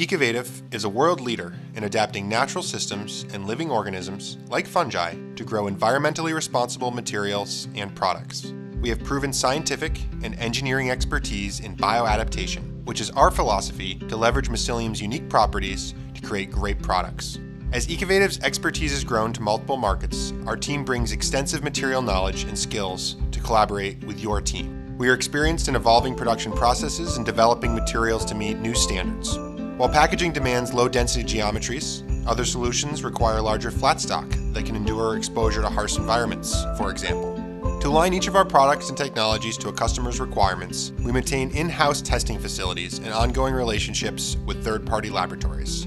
Ecovative is a world leader in adapting natural systems and living organisms, like fungi, to grow environmentally responsible materials and products. We have proven scientific and engineering expertise in bioadaptation, which is our philosophy to leverage mycelium's unique properties to create great products. As Ecovative's expertise has grown to multiple markets, our team brings extensive material knowledge and skills to collaborate with your team. We are experienced in evolving production processes and developing materials to meet new standards. While packaging demands low density geometries, other solutions require larger flat stock that can endure exposure to harsh environments, for example. To align each of our products and technologies to a customer's requirements, we maintain in-house testing facilities and ongoing relationships with third-party laboratories.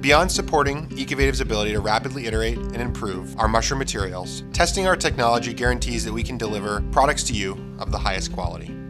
Beyond supporting Ecovative's ability to rapidly iterate and improve our mushroom materials, testing our technology guarantees that we can deliver products to you of the highest quality.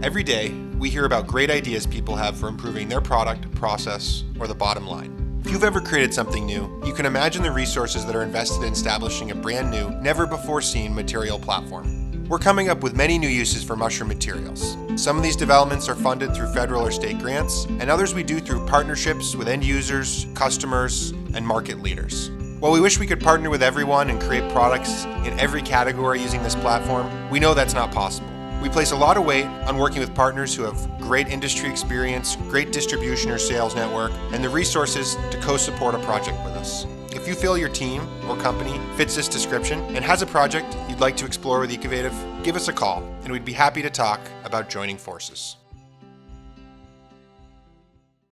Every day, we hear about great ideas people have for improving their product, process, or the bottom line. If you've ever created something new, you can imagine the resources that are invested in establishing a brand new, never before seen material platform. We're coming up with many new uses for mushroom materials. Some of these developments are funded through federal or state grants, and others we do through partnerships with end users, customers, and market leaders. While we wish we could partner with everyone and create products in every category using this platform, we know that's not possible. We place a lot of weight on working with partners who have great industry experience, great distribution or sales network, and the resources to co-support a project with us. If you feel your team or company fits this description and has a project you'd like to explore with Ecovative, give us a call and we'd be happy to talk about joining forces.